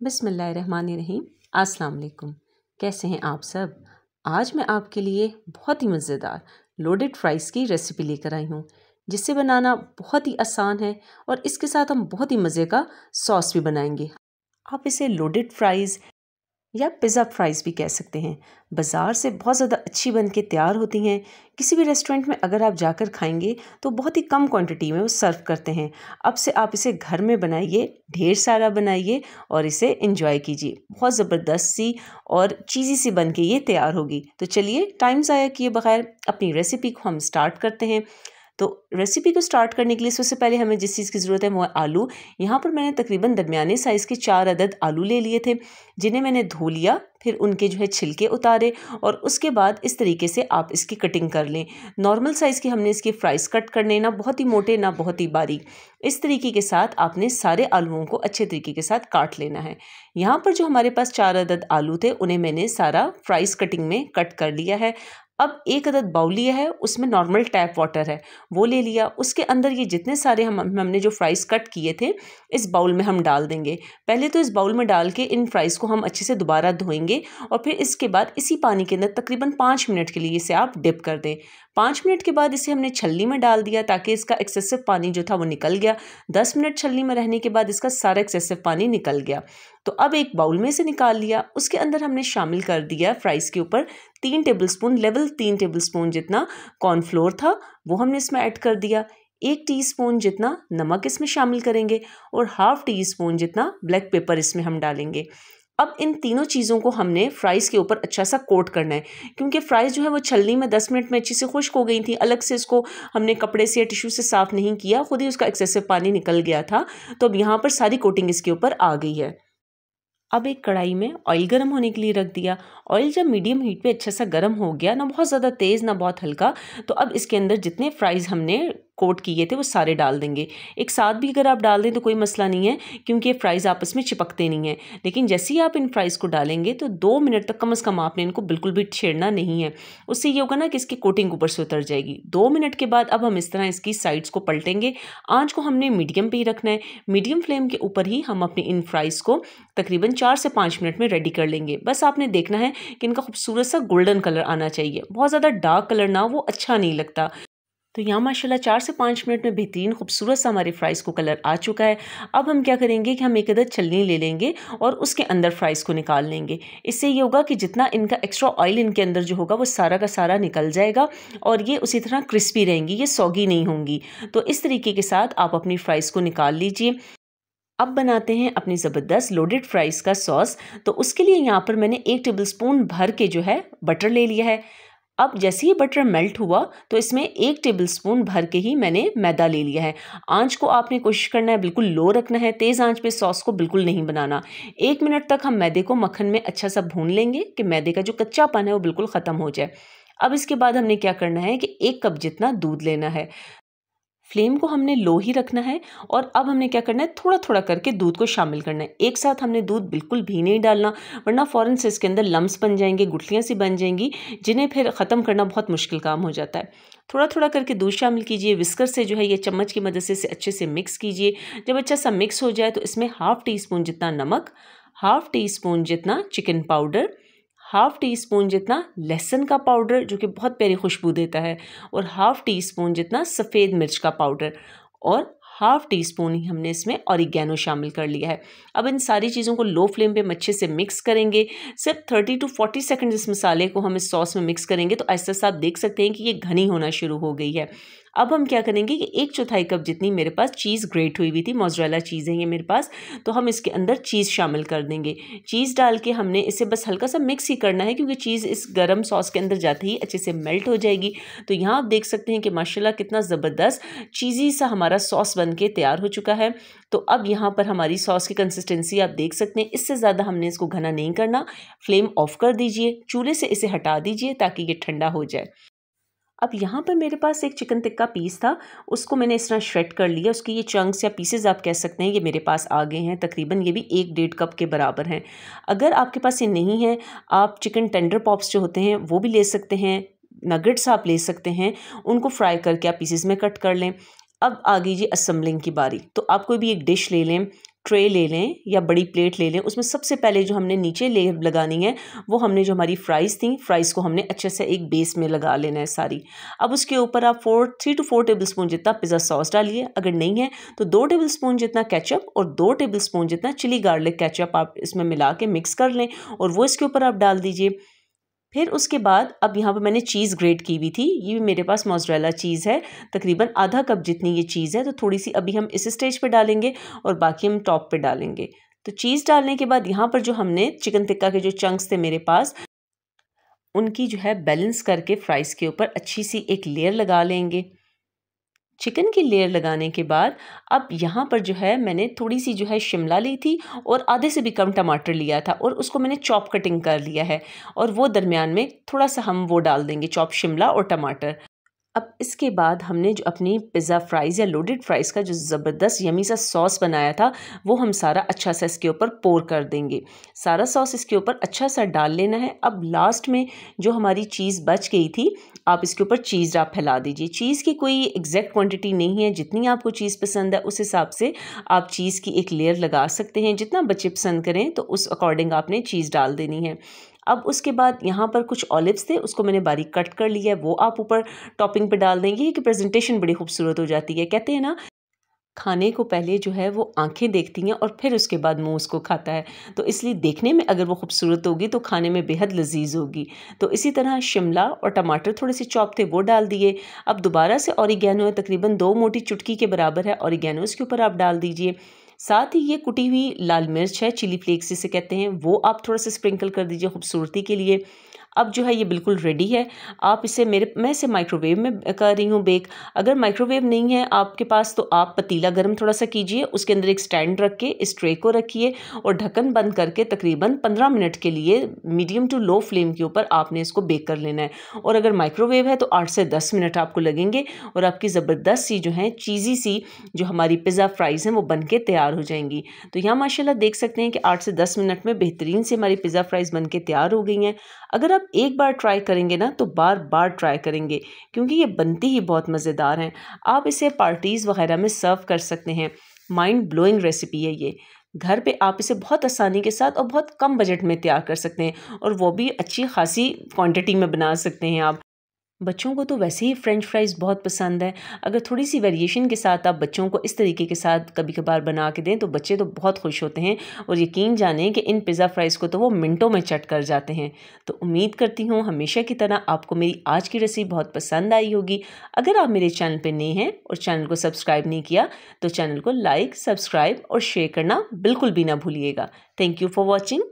बिसमीम अस्सलाम कैसे हैं आप सब? आज मैं आपके लिए बहुत ही मज़ेदार लोडेड फ्राइज़ की रेसिपी लेकर आई हूँ जिसे बनाना बहुत ही आसान है और इसके साथ हम बहुत ही मज़े का सॉस भी बनाएँगे। आप इसे लोडेड फ्राइज़ या पिज़्ज़ा फ्राइज़ भी कह सकते हैं। बाज़ार से बहुत ज़्यादा अच्छी बन के तैयार होती हैं। किसी भी रेस्टोरेंट में अगर आप जाकर खाएँगे तो बहुत ही कम क्वांटिटी में वो सर्व करते हैं। अब से आप इसे घर में बनाइए, ढेर सारा बनाइए और इसे इंजॉय कीजिए। बहुत ज़बरदस्त सी और चीज़ी सी बन के ये तैयार होगी। तो चलिए, टाइम ज़ाया किए बगैर अपनी रेसिपी को हम स्टार्ट करते हैं। तो रेसिपी को स्टार्ट करने के लिए सबसे पहले हमें जिस चीज़ की ज़रूरत है वो आलू। यहाँ पर मैंने तकरीबन दरमियाने साइज़ के चार अदद आलू ले लिए थे, जिन्हें मैंने धो लिया, फिर उनके जो है छिलके उतारे और उसके बाद इस तरीके से आप इसकी कटिंग कर लें। नॉर्मल साइज़ की हमने इसकी फ्राइज़ कट करने, ना बहुत ही मोटे, ना बहुत ही बारीक। इस तरीके के साथ आपने सारे आलूओं को अच्छे तरीके के साथ काट लेना है। यहाँ पर जो हमारे पास चार अदद आलू थे, उन्हें मैंने सारा फ्राइज़ कटिंग में कट कर लिया है। अब एक अदद बाउल लिया है, उसमें नॉर्मल टैप वाटर है। वो ले लिया। उसके अंदर ये जितने सारे हम, हमने जो फ्राइज़ कट किए थे, इस बाउल में हम डाल देंगे। पहले तो इस बाउल में डाल के इन फ्राइज़ को हम अच्छे से दोबारा धोएँगे और फिर इसके बाद इसी पानी के अंदर तकरीबन पाँच मिनट के लिए इसे आप डिप कर दें। पाँच मिनट के बाद इसे हमने छलनी में डाल दिया ताकि इसका एक्सेसिव पानी जो था वो निकल गया। दस मिनट छलनी में रहने के बाद इसका सारा एक्सेसिव पानी निकल गया। तो अब एक बाउल में से निकाल लिया। उसके अंदर हमने शामिल कर दिया फ्राइज़ के ऊपर तीन टेबल स्पून लेवल तीन टेबल स्पून जितना कॉर्नफ्लोर था, वो हमने इसमें ऐड कर दिया। एक टीस्पून जितना नमक इसमें शामिल करेंगे और हाफ़ टी स्पून जितना ब्लैक पेपर इसमें हम डालेंगे। अब इन तीनों चीज़ों को हमने फ्राइज़ के ऊपर अच्छा सा कोट करना है, क्योंकि फ्राइज़ जो है वो छलनी में दस मिनट में अच्छी से खुश्क हो गई थी, अलग से इसको हमने कपड़े से या टिश्यू से साफ़ नहीं किया, खुद ही उसका एक्सेसिव पानी निकल गया था। तो अब यहाँ पर सारी कोटिंग इसके ऊपर आ गई है। अब एक कढ़ाई में ऑयल गर्म होने के लिए रख दिया। ऑयल जब मीडियम हीट पे अच्छा सा गर्म हो गया, ना बहुत ज़्यादा तेज़, ना बहुत हल्का तो अब इसके अंदर जितने फ्राइज़ हमने कोट किए थे, वो सारे डाल देंगे। एक साथ भी अगर आप डाल दें तो कोई मसला नहीं है, क्योंकि ये फ्राइज़ आपस में चिपकते नहीं हैं। लेकिन जैसे ही आप इन फ्राइज़ को डालेंगे तो दो मिनट तक कम अज़ कम आपने इनको बिल्कुल भी छेड़ना नहीं है। उससे ये होगा ना कि इसकी कोटिंग ऊपर से उतर जाएगी। दो मिनट के बाद अब हम इस तरह इसकी साइड्स को पलटेंगे। आँच को हमने मीडियम पर ही रखना है। मीडियम फ्लेम के ऊपर ही हम अपनी इन फ्राइज़ को तकरीबन चार से पाँच मिनट में रेडी कर लेंगे। बस आपने देखना है कि इनका खूबसूरत सा गोल्डन कलर आना चाहिए। बहुत ज़्यादा डार्क कलर ना वो अच्छा नहीं लगता। तो यहाँ माशाल्लाह चार से पाँच मिनट में बेहतरीन खूबसूरत सा हमारे फ्राइज़ को कलर आ चुका है। अब हम क्या करेंगे कि हम एक अदर छलनी ले लेंगे और उसके अंदर फ्राइज़ को निकाल लेंगे। इससे ये होगा कि जितना इनका एक्स्ट्रा ऑयल इनके अंदर जो होगा वो सारा का सारा निकल जाएगा और ये उसी तरह क्रिस्पी रहेंगी, ये सौगी नहीं होंगी। तो इस तरीके के साथ आप अपनी फ्राइज़ को निकाल लीजिए। अब बनाते हैं अपनी ज़बरदस्त लोडेड फ्राइज़ का सॉस तो उसके लिए यहाँ पर मैंने एक टेबल स्पून भर के जो है बटर ले लिया है। अब जैसे ही बटर मेल्ट हुआ तो इसमें एक टेबल स्पून भर के ही मैंने मैदा ले लिया है। आँच को आपने कोशिश करना है, बिल्कुल लो रखना है, तेज़ आँच पे सॉस को बिल्कुल नहीं बनाना। एक मिनट तक हम मैदे को मक्खन में अच्छा सा भून लेंगे कि मैदे का जो कच्चापन है, वो बिल्कुल ख़त्म हो जाए। अब इसके बाद हमने क्या करना है कि एक कप जितना दूध लेना है। फ्लेम को हमने लो ही रखना है और अब हमने क्या करना है? थोड़ा थोड़ा करके दूध को शामिल करना है। एक साथ हमने दूध बिल्कुल भी नहीं डालना, वरना फ़ौरन से इसके अंदर लम्स बन जाएँगे, गुठलियाँ सी बन जाएँगी, जिन्हें फिर ख़त्म करना बहुत मुश्किल काम हो जाता है। थोड़ा थोड़ा करके दूध शामिल कीजिए विस्कर से जो है ये चम्मच की मदद से अच्छे से मिक्स कीजिए। जब अच्छा सा मिक्स हो जाए तो इसमें हाफ़ टी स्पून जितना नमक, हाफ़ टी स्पून जितना chicken powder half teaspoon जितना लहसुन का पाउडर, जो कि बहुत प्यारी खुशबू देता है, और हाफ़ टी स्पून जितना सफ़ेद मिर्च का पाउडर, और हाफ़ टी स्पून ही हमने इसमें औरिगैनो शामिल कर लिया है। अब इन सारी चीज़ों को लो फ्लेम पे अच्छे से मिक्स करेंगे। सिर्फ़ थर्टी टू फोर्टी सेकेंड इस मसाले को हम इस सॉस में मिक्स करेंगे तो ऐसा आप देख सकते हैं कि ये घनी होना शुरू हो गई है। अब हम क्या करेंगे कि एक चौथाई कप जितनी मेरे पास चीज़ ग्रेट हुई हुई थी मोजरेला चीज़ है ये मेरे पास तो हम इसके अंदर चीज़ शामिल कर देंगे। चीज़ डाल के हमने इसे बस हल्का सा मिक्स ही करना है, क्योंकि चीज़ इस गर्म सॉस के अंदर जाते ही अच्छे से मेल्ट हो जाएगी। तो यहाँ आप देख सकते हैं कि माशाल्लाह कितना ज़बरदस्त चीज़ी सा हमारा सॉस बन के तैयार हो चुका है। तो अब यहाँ पर हमारी सॉस की कंसिस्टेंसी आप देख सकते हैं, इससे ज़्यादा हमने इसको घना नहीं करना। फ्लेम ऑफ़ कर दीजिए, चूल्हे से इसे हटा दीजिए ताकि ये ठंडा हो जाए। अब यहाँ पर मेरे पास एक चिकन टिक्का पीस था, उसको मैंने इस तरह श्रेड कर लिया, उसकी ये चंक्स या पीसेज आप कह सकते हैं, ये मेरे पास आ गए हैं, तकरीबन ये भी एक डेढ़ कप के बराबर हैं। अगर आपके पास ये नहीं है, आप चिकन टेंडर पॉप्स जो होते हैं, वो भी ले सकते हैं नगेट्स आप ले सकते हैं, उनको फ्राई करके आप पीसेस में कट कर लें। अब आ गई जी असम्बलिंग की बारी तो आप कोई भी एक डिश ले लें ट्रे ले लें या बड़ी प्लेट ले लें, उसमें सबसे पहले जो हमने नीचे लेयर लगानी है, वो हमने जो हमारी फ्राइज़ थी, फ्राइज़ को हमने अच्छे से एक बेस में लगा लेना है सारी। अब उसके ऊपर आप four three two four tablespoon जितना पिज़्ज़ा सॉस डालिए, अगर नहीं है तो दो टेबल स्पून जितना केचप और दो टेबल स्पून जितना चिली गार्लिक केचप आप इसमें मिला के मिक्स कर लें और वो इसके ऊपर आप डाल दीजिए। फिर उसके बाद, अब यहाँ पर मैंने चीज़ ग्रेट की हुई थी। ये भी मेरे पास मोजरेला चीज़ है। तकरीबन आधा कप जितनी ये चीज़ है तो थोड़ी सी अभी हम इस स्टेज पे डालेंगे और बाकी हम टॉप पे डालेंगे। तो चीज़ डालने के बाद यहाँ पर जो हमने चिकन टिक्का के जो चंक्स थे मेरे पास, उनकी जो है बैलेंस करके फ्राइज़ के ऊपर अच्छी सी एक लेयर लगा लेंगे। चिकन की लेयर लगाने के बाद अब यहाँ पर जो है मैंने थोड़ी सी जो है शिमला ली थी और आधे से भी कम टमाटर लिया था और उसको मैंने चॉप कटिंग कर लिया है और वो दरमियान में थोड़ा सा हम वो डाल देंगे चॉप शिमला और टमाटर। अब इसके बाद हमने जो अपनी पिज़्ज़ा फ्राइज़ या लोडेड फ्राइज़ का जो ज़बरदस्त यमी सा सॉस बनाया था, वो हम सारा अच्छा सा इसके ऊपर पोर कर देंगे। सारा सॉस इसके ऊपर अच्छा सा डाल लेना है। अब लास्ट में जो हमारी चीज़ बच गई थी, आप इसके ऊपर चीज़ आप फैला दीजिए। चीज़ की कोई एग्जैक्ट क्वांटिटी नहीं है, जितनी आपको चीज़ पसंद है, उस हिसाब से आप चीज़ की एक लेयर लगा सकते हैं। जितना बच्चे पसंद करें तो उस अकॉर्डिंग आपने चीज़ डाल देनी है। अब उसके बाद यहाँ पर कुछ ऑलिव्स थे, उसको मैंने बारीक कट कर लिया है, वो आप ऊपर टॉपिंग पे डाल देंगे कि प्रेजेंटेशन बड़ी खूबसूरत हो जाती है। कहते हैं ना, खाने को पहले जो है वो आँखें देखती हैं और फिर उसके बाद मुँह उसको खाता है। तो इसलिए देखने में अगर वो खूबसूरत होगी तो खाने में बेहद लजीज होगी। तो इसी तरह शिमला और टमाटर थोड़े से चॉप थे, वो डाल दिए। अब दोबारा से ऑरिगेनो तकरीबन दो मोटी चुटकी के बराबर है औरिगैनो इसके ऊपर आप डाल दीजिए। साथ ही ये कुटी हुई लाल मिर्च है, चिली फ्लेक्स जिसे कहते हैं, वो आप थोड़ा सा स्प्रिंकल कर दीजिए खूबसूरती के लिए। अब जो है ये बिल्कुल रेडी है। आप इसे मेरे, मैं इसे माइक्रोवेव में कर रही हूँ बेक अगर माइक्रोवेव नहीं है आपके पास तो आप पतीला गर्म थोड़ा सा कीजिए, उसके अंदर एक स्टैंड रख के इस ट्रे को रखिए और ढक्कन बंद करके तकरीबन पंद्रह मिनट के लिए मीडियम टू लो फ्लेम के ऊपर आपने इसको बेक कर लेना है। और अगर माइक्रोवेव है तो आठ से दस मिनट आपको लगेंगे और आपकी ज़बरदस्त सी जो है चीज़ी सी जो हमारी पिज़्ज़ा फ्राइज़ हैं, वो बन के तैयार हो जाएँगी। तो यहाँ माशाल्लाह देख सकते हैं कि आठ से दस मिनट में बेहतरीन से हमारी पिज़्ज़ा फ्राइज़ बन के तैयार हो गई हैं। अगर आप एक बार ट्राई करेंगे ना तो बार बार ट्राई करेंगे, क्योंकि ये बनती ही बहुत मज़ेदार हैं। आप इसे पार्टीज़ वगैरह में सर्व कर सकते हैं। माइंड ब्लोइंग रेसिपी है ये। घर पे आप इसे बहुत आसानी के साथ और बहुत कम बजट में तैयार कर सकते हैं और वो भी अच्छी खासी क्वांटिटी में बना सकते हैं आप। बच्चों को तो वैसे ही फ्रेंच फ्राइज़ बहुत पसंद है। अगर थोड़ी सी वेरिएशन के साथ आप बच्चों को इस तरीके के साथ कभी कभार बना के दें तो बच्चे तो बहुत खुश होते हैं और यकीन जानें कि इन पिज़्ज़ा फ्राइज़ को तो वो मिनटों में चट कर जाते हैं। तो उम्मीद करती हूँ हमेशा की तरह आपको मेरी आज की रेसिपी बहुत पसंद आई होगी। अगर आप मेरे चैनल पर नए हैं और चैनल को सब्सक्राइब नहीं किया तो चैनल को लाइक सब्सक्राइब और शेयर करना बिल्कुल भी ना भूलिएगा। Thank you for watching